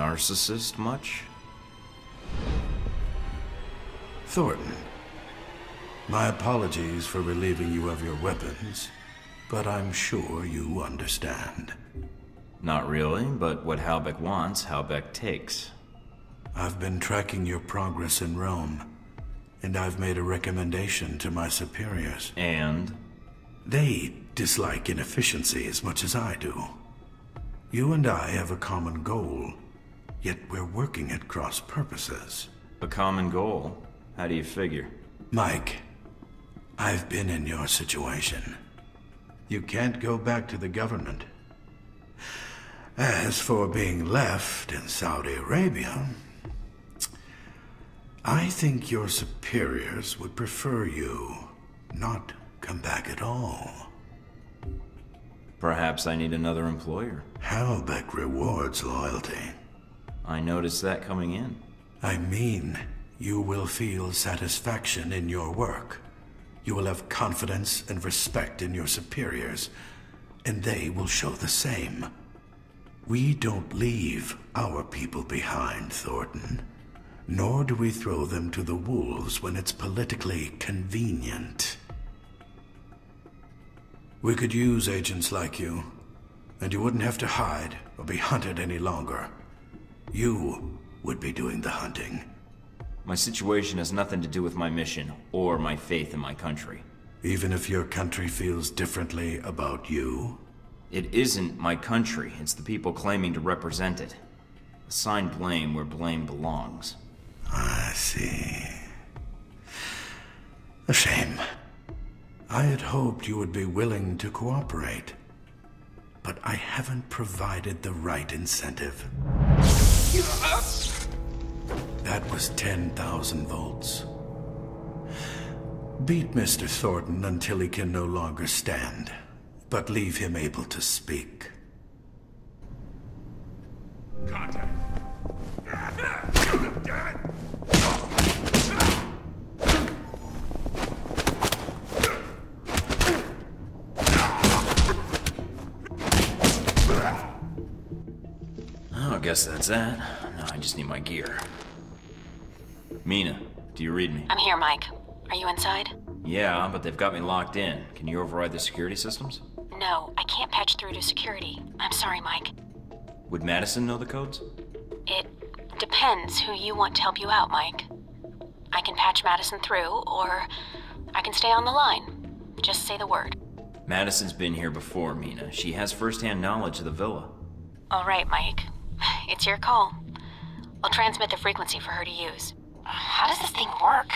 narcissist much? Thorton, my apologies for relieving you of your weapons, but I'm sure you understand. Not really, but what Halbech wants, Halbech takes. I've been tracking your progress in Rome, and I've made a recommendation to my superiors. And? They dislike inefficiency as much as I do. You and I have a common goal, yet we're working at cross purposes. A common goal? How do you figure? Mike, I've been in your situation. You can't go back to the government. As for being left in Saudi Arabia, I think your superiors would prefer you not come back at all. Perhaps I need another employer. Halbech rewards loyalty. I noticed that coming in. I mean, you will feel satisfaction in your work. You will have confidence and respect in your superiors, and they will show the same. We don't leave our people behind, Thorton. Nor do we throw them to the wolves when it's politically convenient. We could use agents like you, and you wouldn't have to hide or be hunted any longer. You would be doing the hunting. My situation has nothing to do with my mission or my faith in my country. Even if your country feels differently about you? It isn't my country. It's the people claiming to represent it. Assign blame where blame belongs. I see. A shame. I had hoped you would be willing to cooperate. But I haven't provided the right incentive. That was 10,000 volts. Beat Mr. Thorton until he can no longer stand, but leave him able to speak. Contact. Guess that's that. Now I just need my gear. Mina, do you read me? I'm here, Mike. Are you inside? Yeah, but they've got me locked in. Can you override the security systems? No, I can't patch through to security. I'm sorry, Mike. Would Madison know the codes? It depends who you want to help you out, Mike. I can patch Madison through, or I can stay on the line. Just say the word. Madison's been here before, Mina. She has first-hand knowledge of the villa. All right, Mike. It's your call. I'll transmit the frequency for her to use. How does this thing work?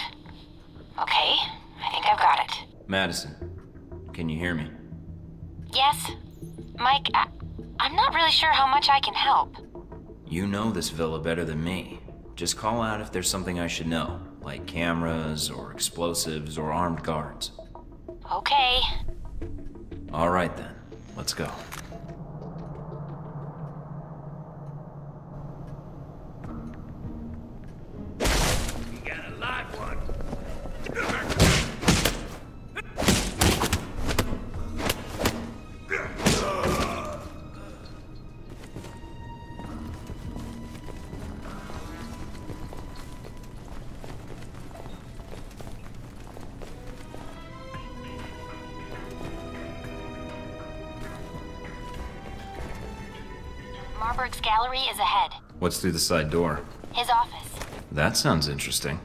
Okay, I think I've got it. Madison, can you hear me? Yes? Mike, I, I'm not really sure how much I can help. You know this villa better than me. Just call out if there's something I should know, like cameras or explosives or armed guards. Okay. All right then, let's go. Marburg's gallery is ahead. What's through the side door? His office. That sounds interesting.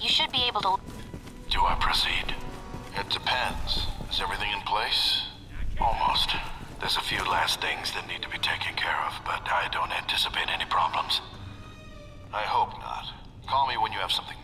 You should be able to. Do I proceed? It depends. Is everything in place? Almost. There's a few last things that need to be taken care of, but I don't anticipate any problems. I hope not. Call me when you have something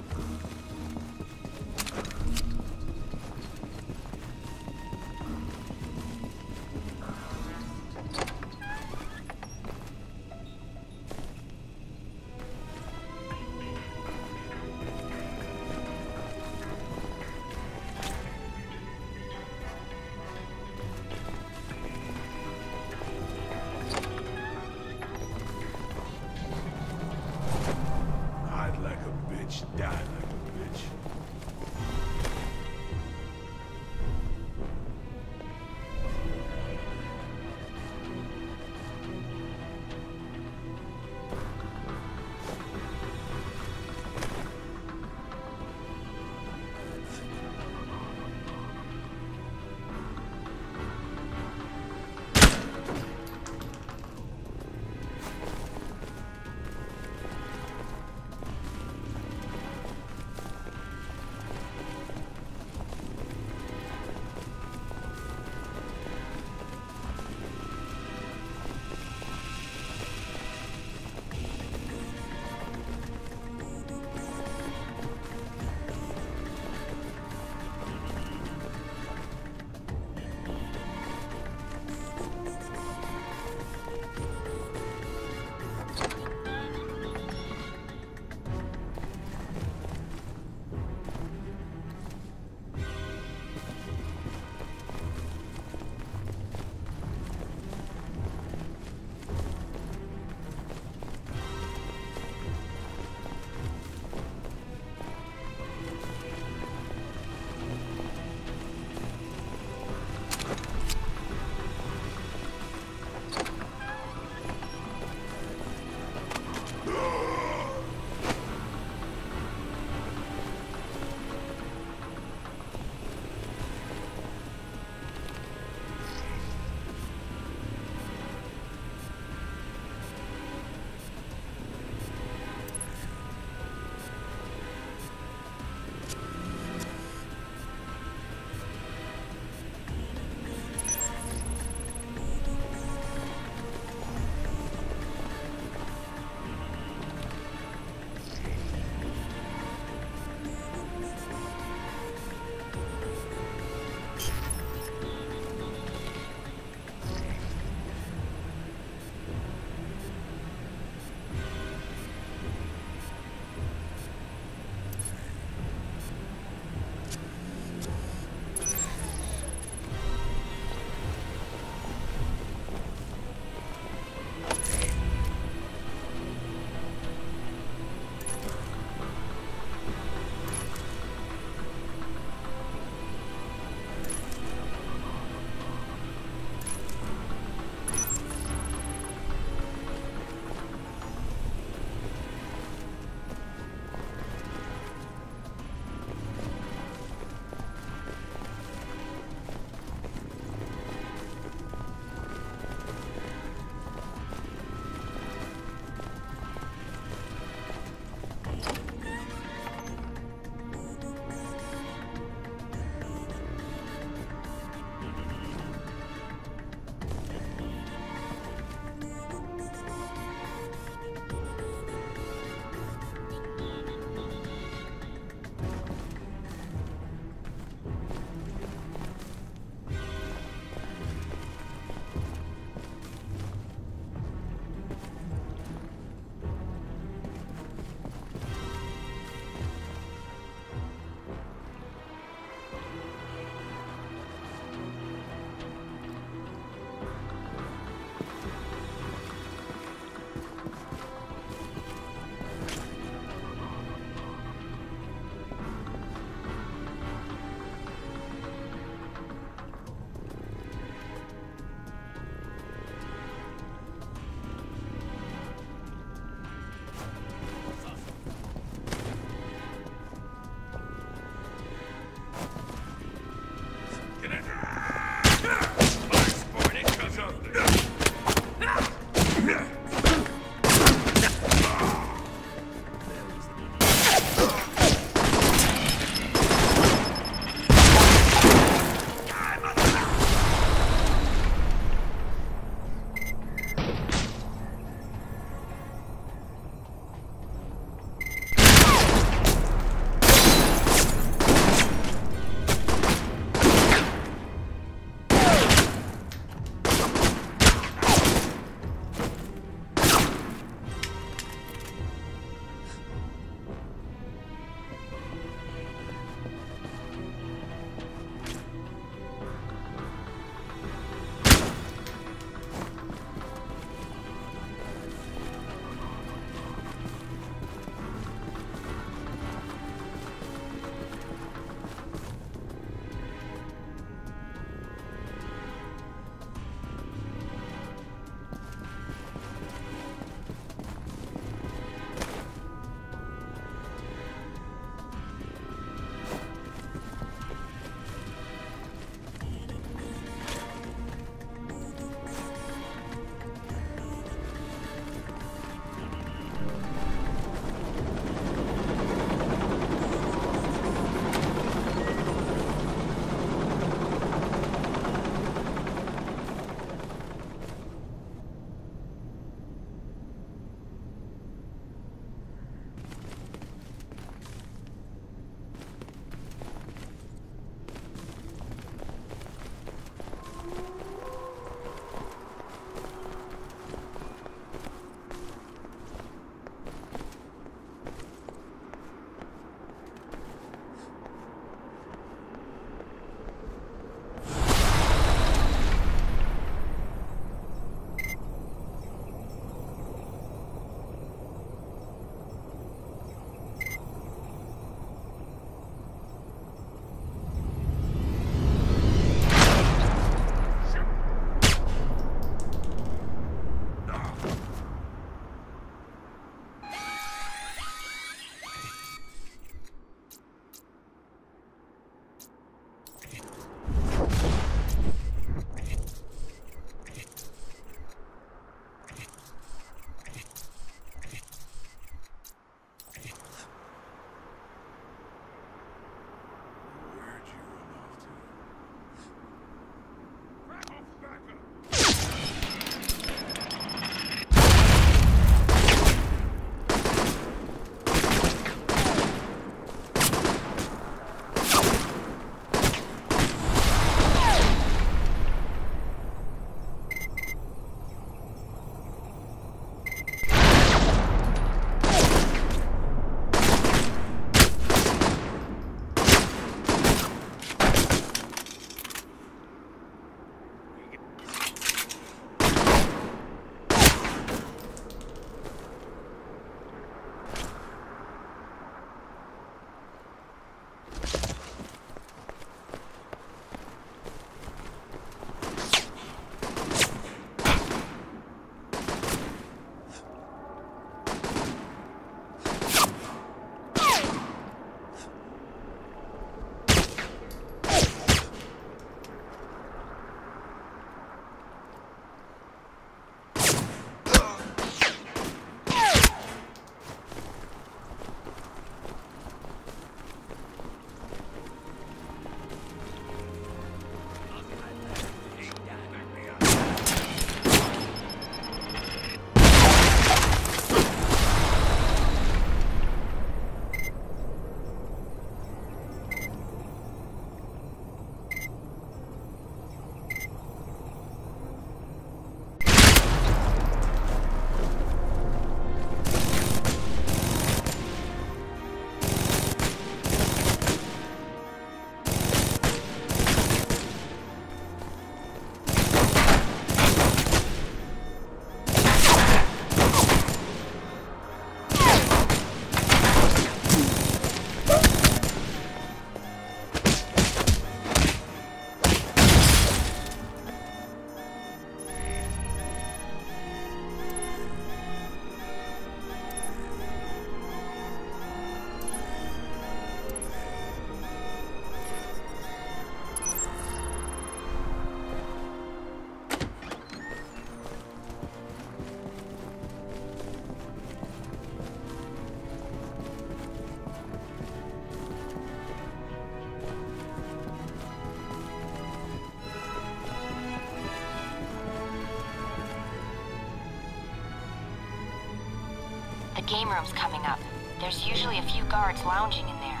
game room's coming up. There's usually a few guards lounging in there.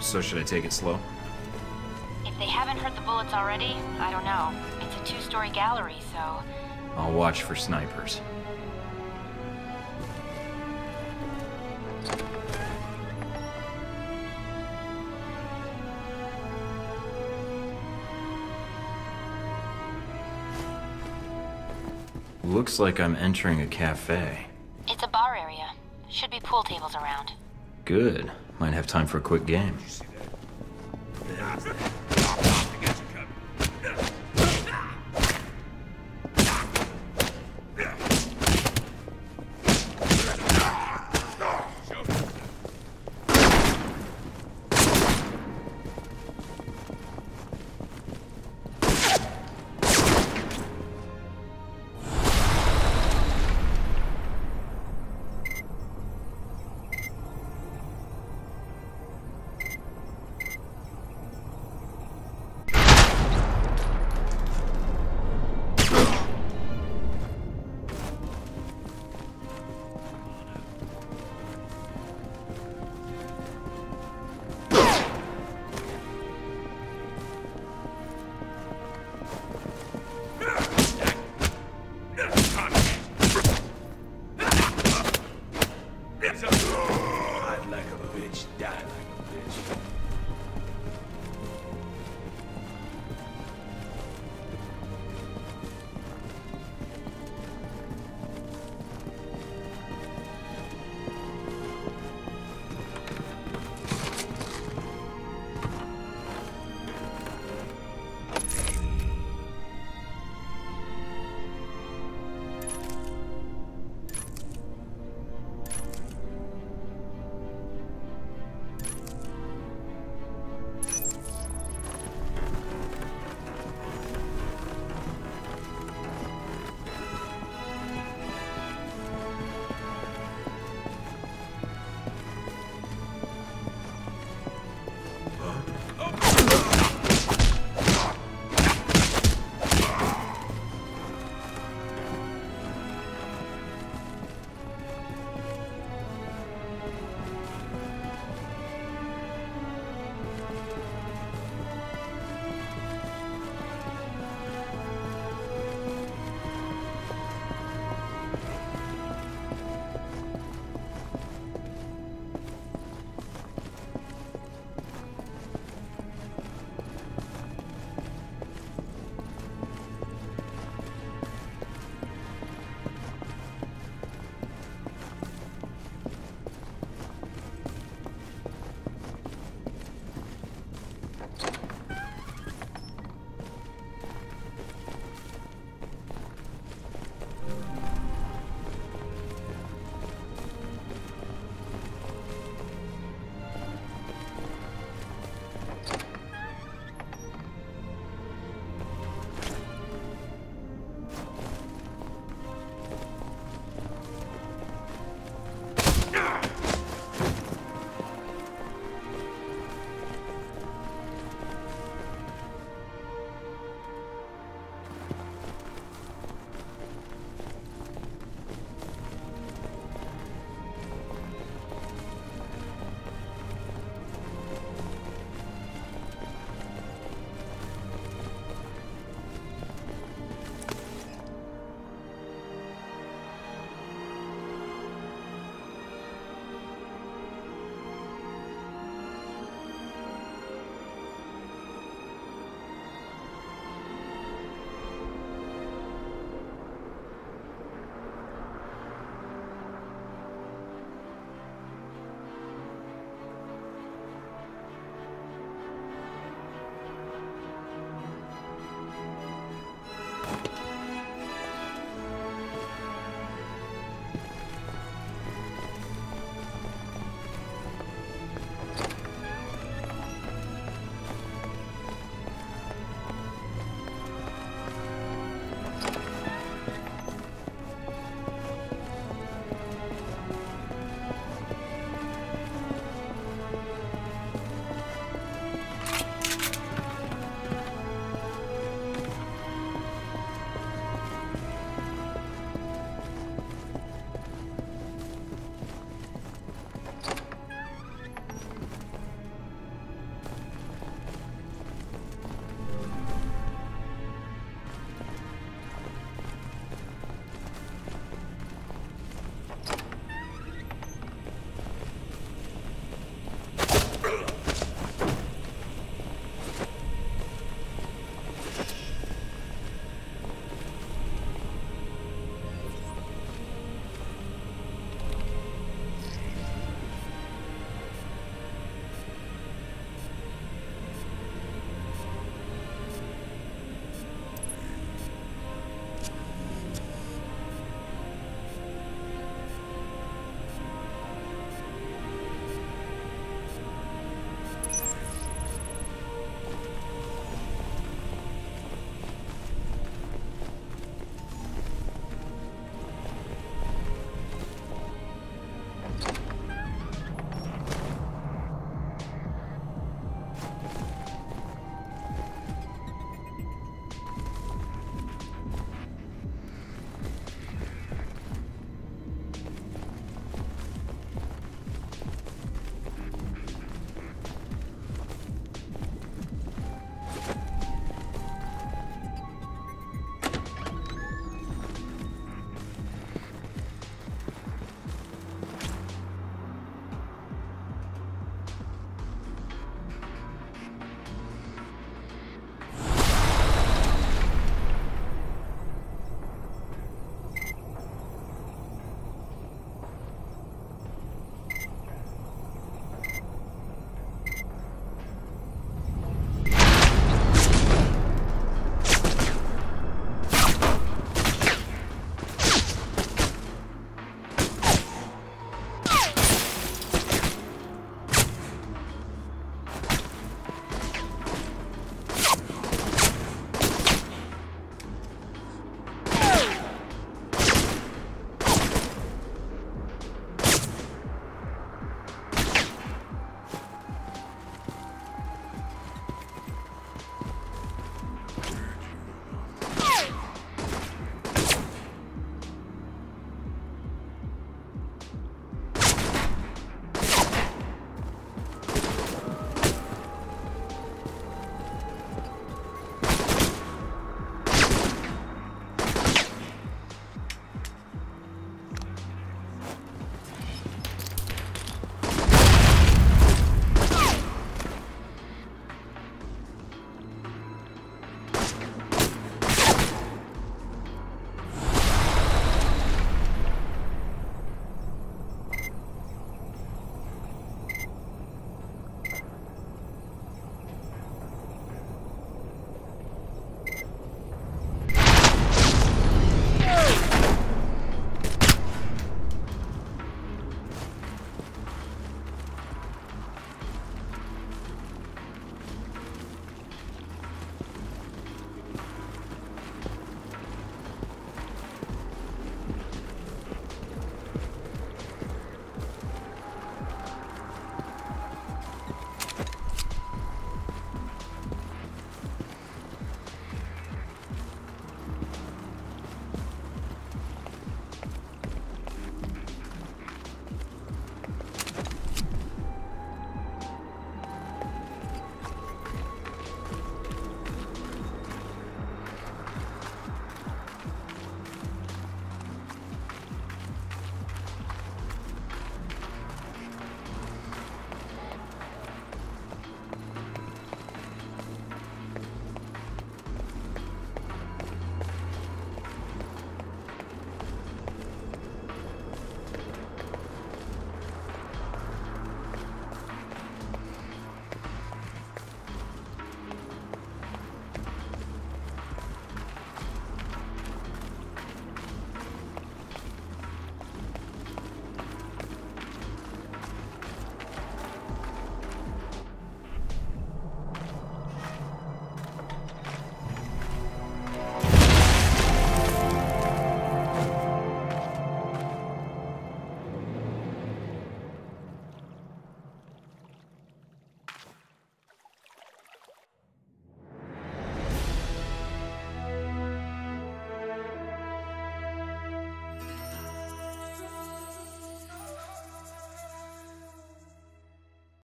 So should I take it slow? If they haven't heard the bullets already, I don't know. It's a two-story gallery, so... I'll watch for snipers. Looks like I'm entering a cafe. Should be pool tables around. Good. Might have time for a quick game. There's that.